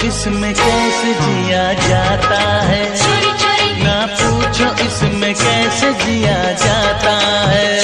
इसमें कैसे जिया जाता है? ना पूछो इसमें कैसे जिया जाता है?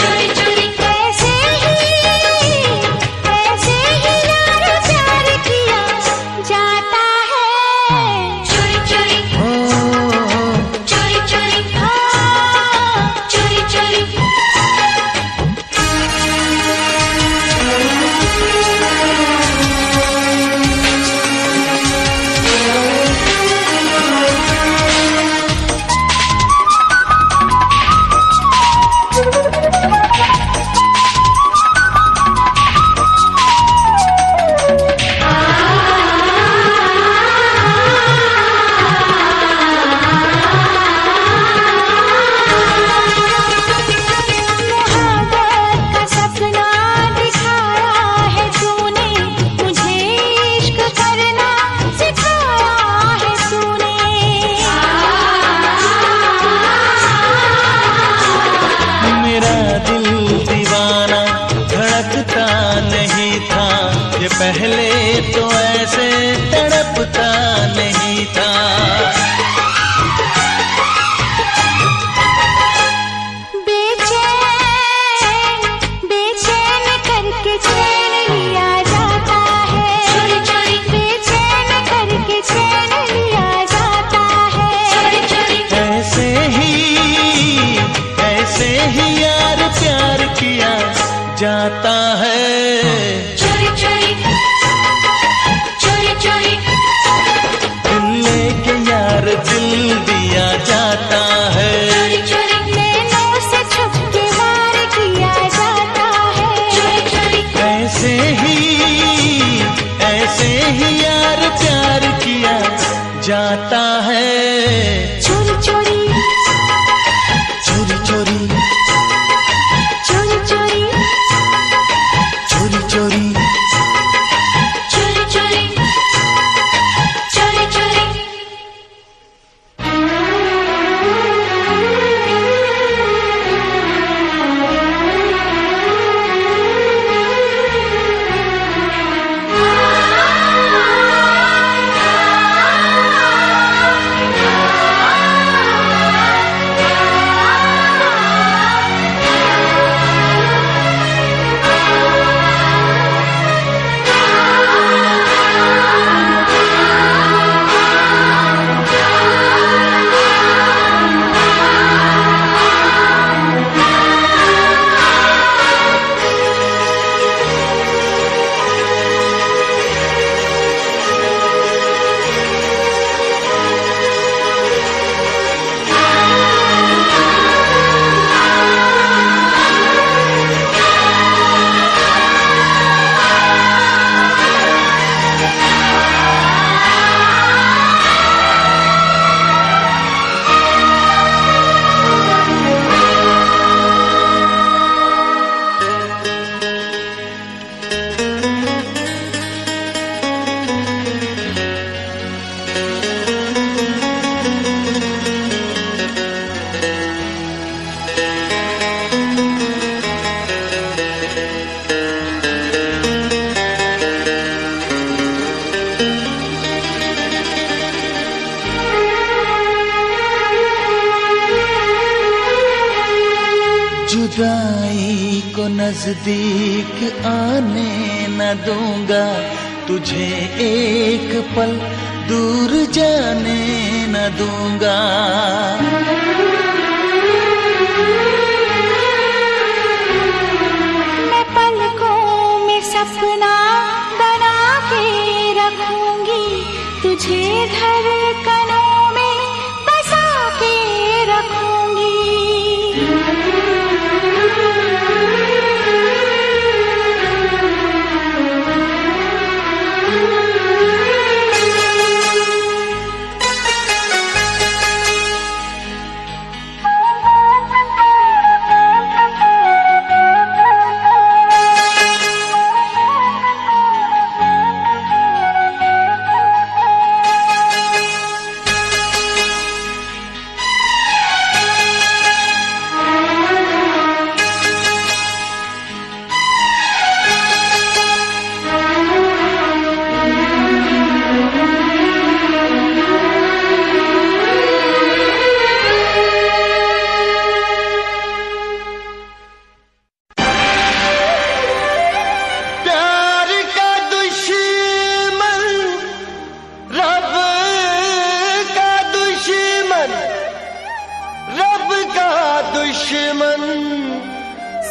जाता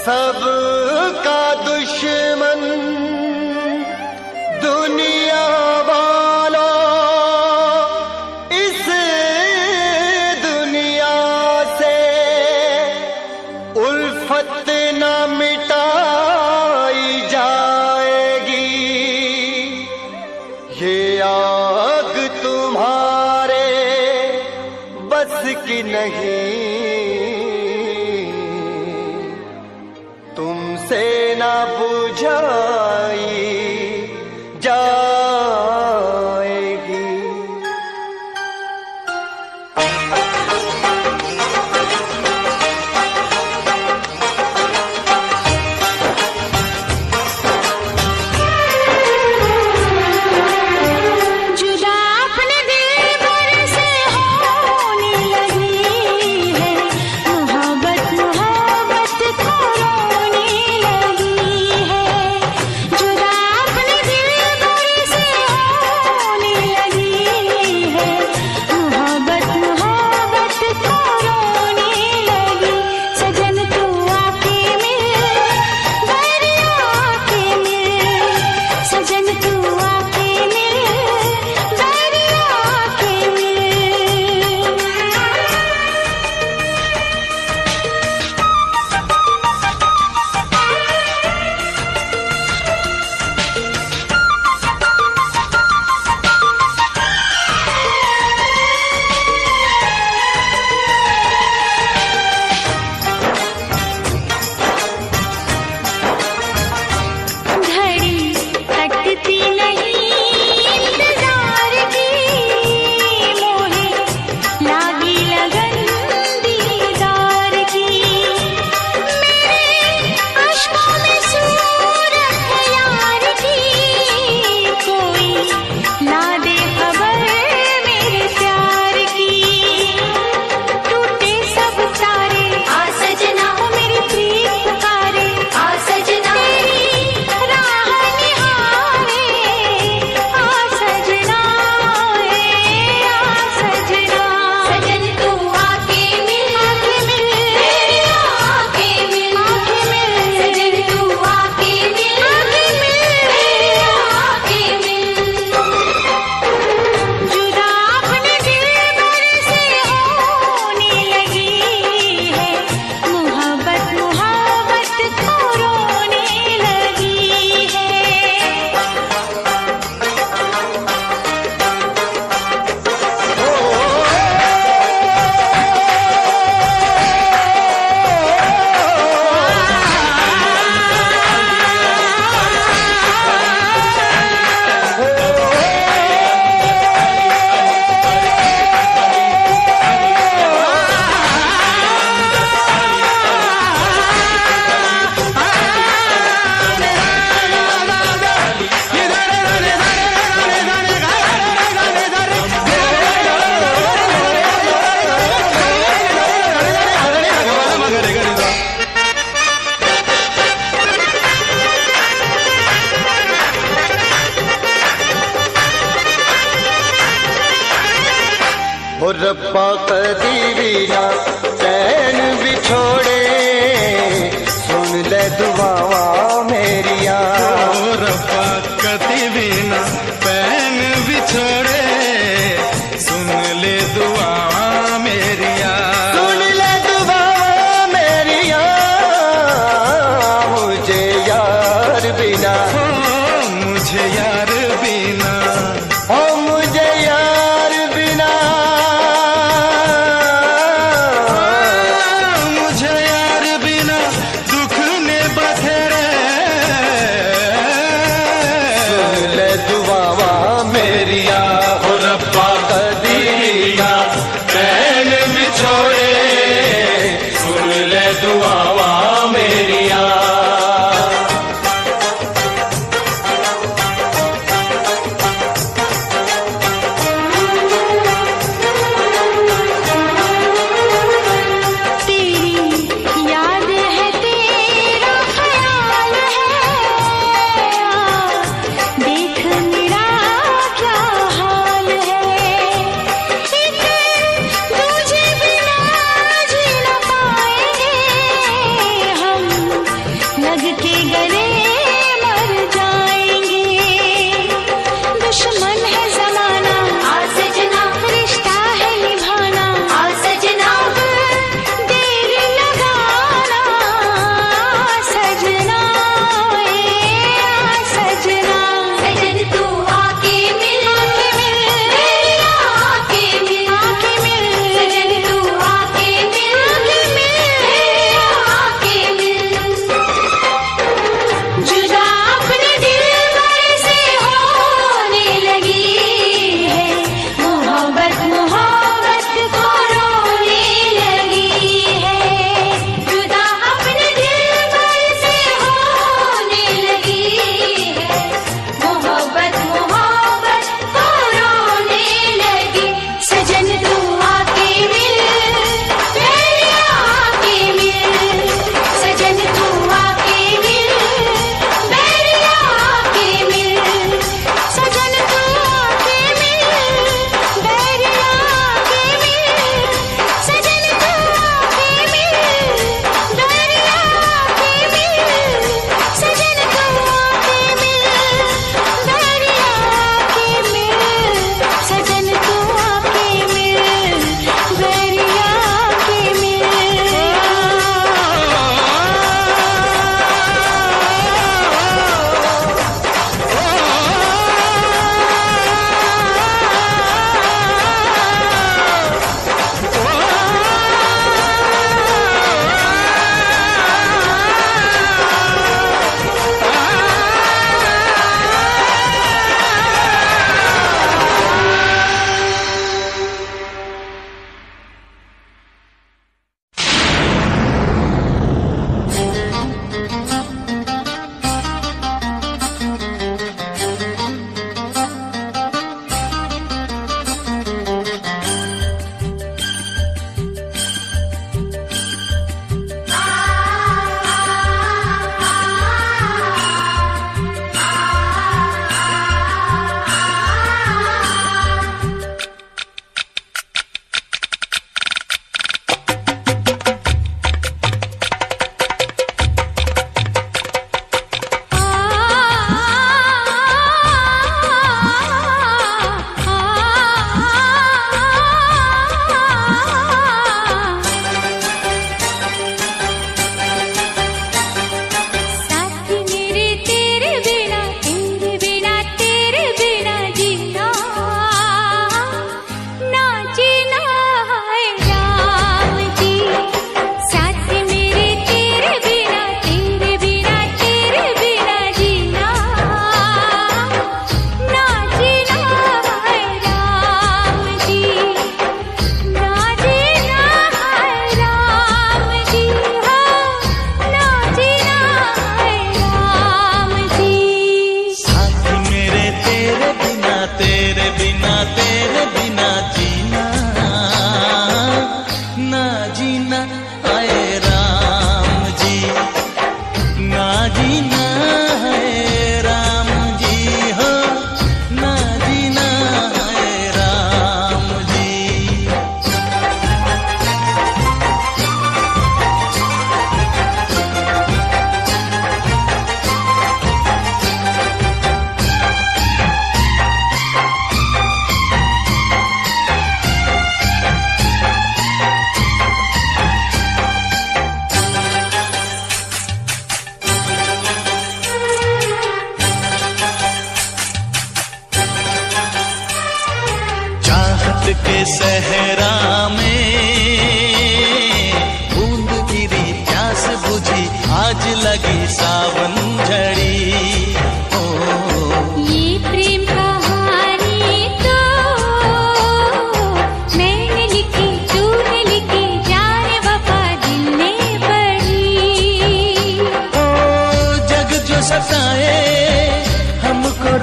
sabr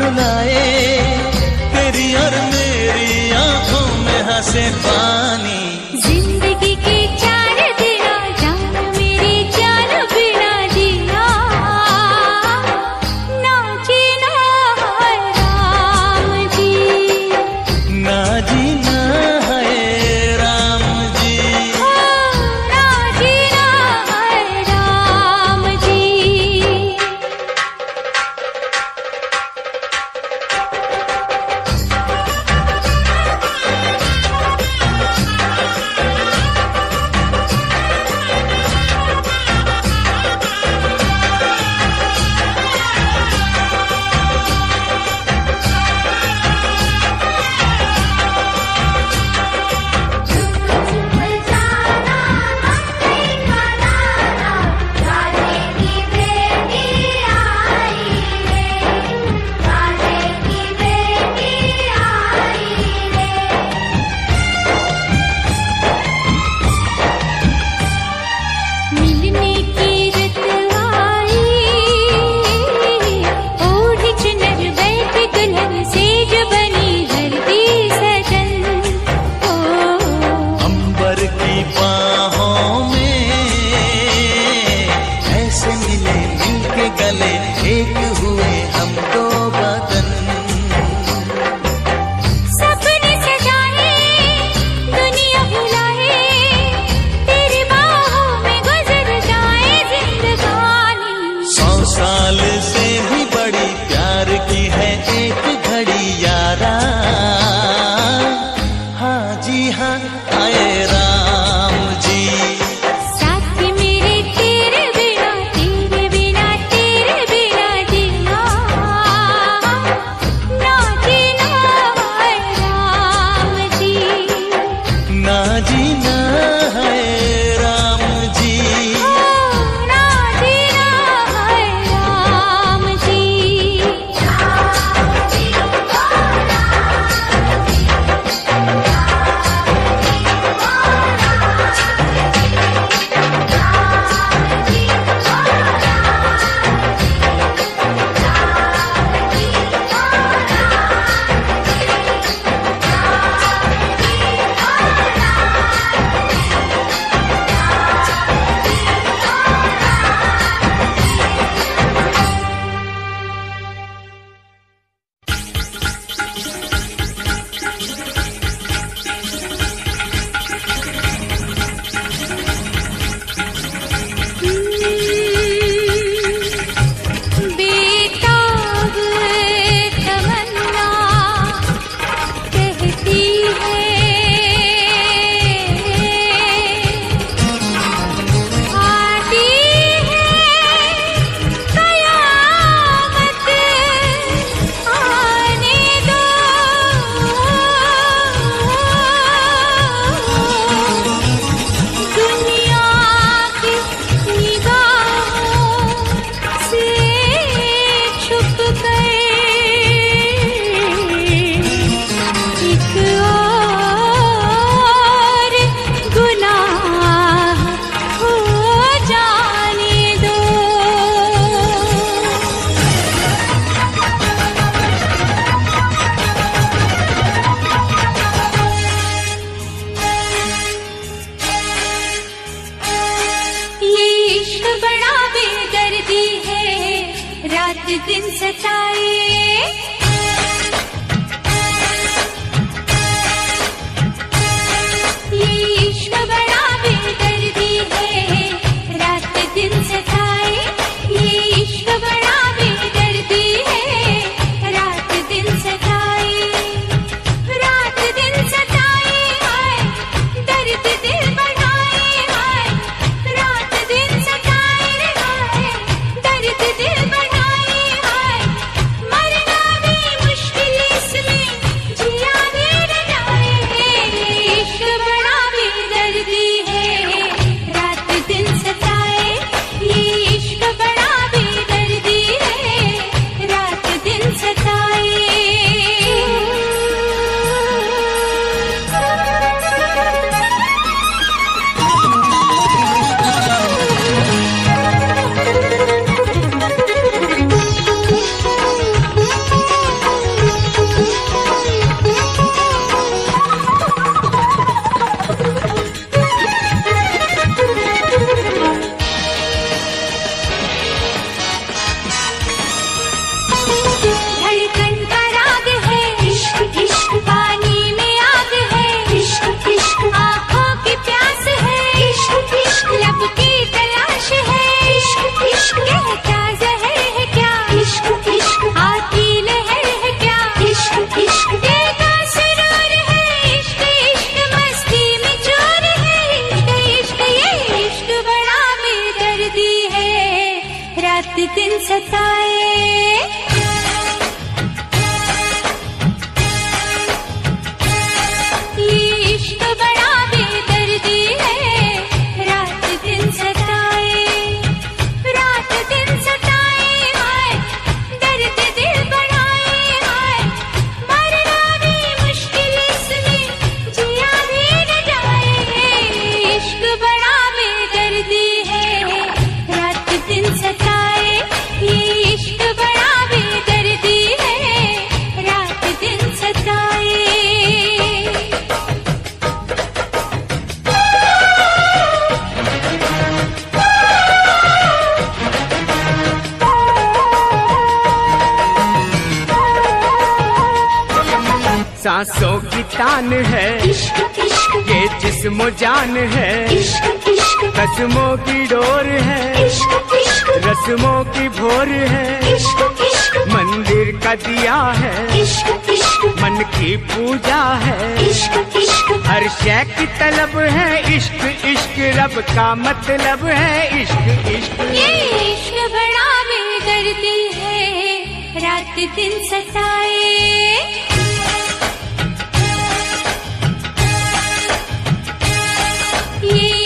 रुलाए तेरी और मेरी आँखों में हंसे पानी। सांसों की तान है। इश्क इश्क। ये जिस्म जान है। इश्क इश्क। रस्मों की डोर है। इश्क इश्क। रस्मों की भोर है। इश्क इश्क। मंदिर का दिया है। इश्क इश्क। मन की पूजा है। इश्क इश्क। हर शय की तलब है। इश्क इश्क रब का मतलब है। इश्क इश्क। ये इश्क बड़ा बेदर्दी है। रात दिन सताए। ये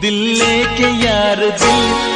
दिल के यार दिल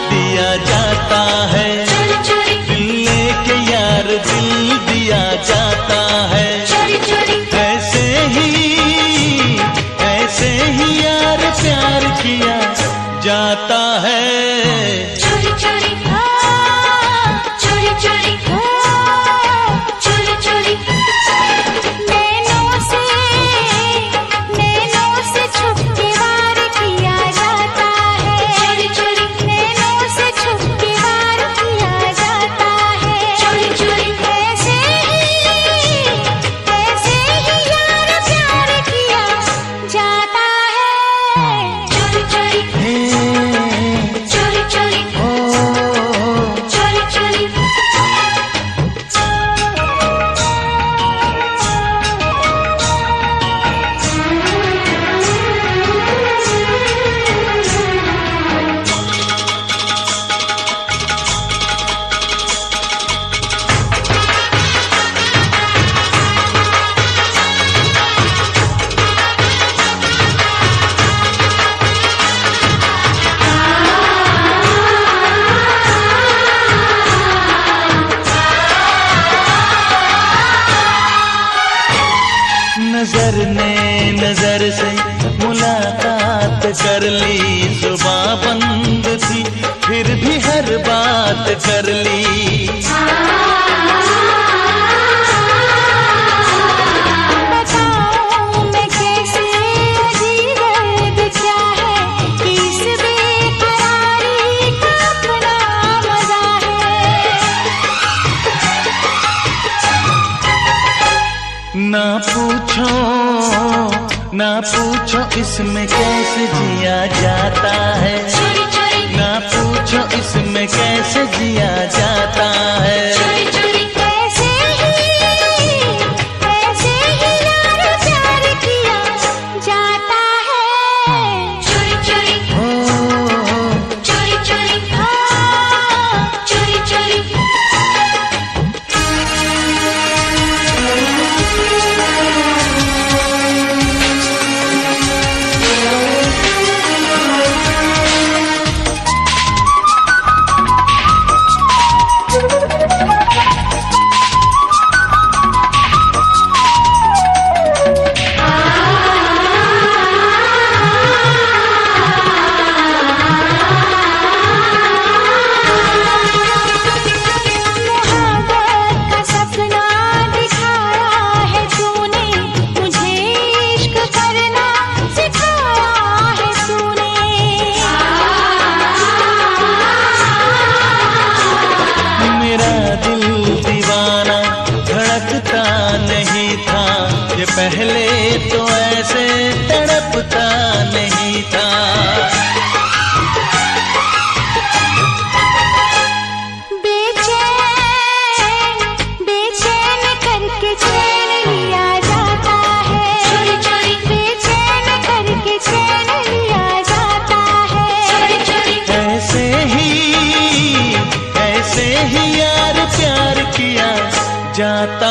पहले तो ऐसे तड़पता नहीं था। बेचैन बेचैन करके चैन लिया जाता है। चोरी चोरी बेचैन करके चैन लिया जाता है। चोरी चोरी ऐसे ही ऐसे ही यार प्यार किया जाता